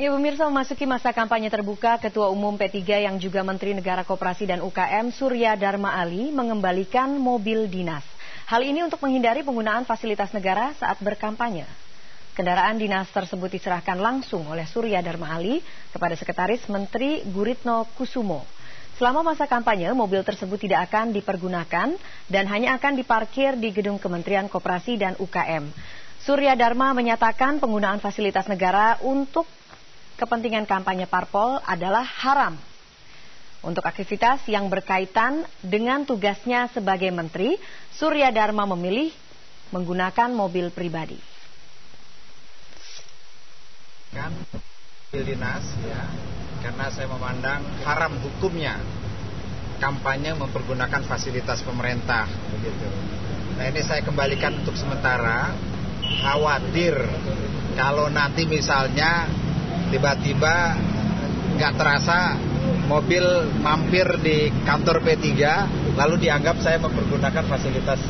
Ya pemirsa memasuki masa kampanye terbuka, Ketua Umum P3 yang juga Menteri Negara Koperasi dan UKM Surya Dharma Ali mengembalikan mobil dinas. Hal ini untuk menghindari penggunaan fasilitas negara saat berkampanye. Kendaraan dinas tersebut diserahkan langsung oleh Surya Dharma Ali kepada Sekretaris Menteri Guritno Kusumo. Selama masa kampanye, mobil tersebut tidak akan dipergunakan dan hanya akan diparkir di gedung Kementerian Koperasi dan UKM. Surya Dharma menyatakan penggunaan fasilitas negara untuk kepentingan kampanye parpol adalah haram. Untuk aktivitas yang berkaitan dengan tugasnya sebagai menteri, Surya Dharma memilih menggunakan mobil pribadi. Kan mobil dinas ya, karena saya memandang haram hukumnya kampanye mempergunakan fasilitas pemerintah begitu. Nah ini saya kembalikan untuk sementara khawatir kalau nanti misalnya tiba-tiba nggak terasa mobil mampir di kantor P3 lalu dianggap saya mempergunakan fasilitas